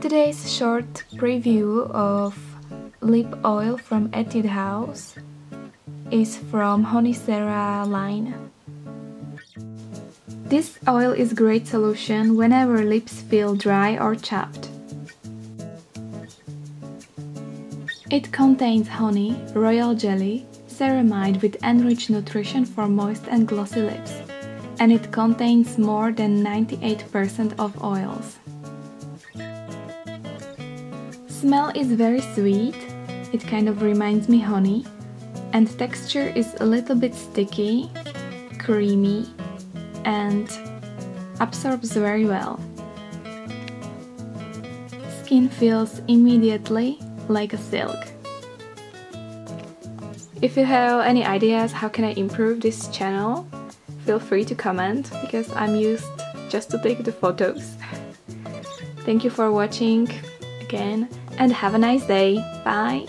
Today's short preview of lip oil from Etude House is from Honey Cera line. This oil is great solution whenever lips feel dry or chapped. It contains honey, royal jelly, ceramide with enriched nutrition for moist and glossy lips, and it contains more than 98% of oils. Smell is very sweet, it kind of reminds me honey, and texture is a little bit sticky, creamy, and absorbs very well. Skin feels immediately like a silk. If you have any ideas how can I improve this channel, feel free to comment because I'm used just to take the photos. Thank you for watching again and have a nice day. Bye!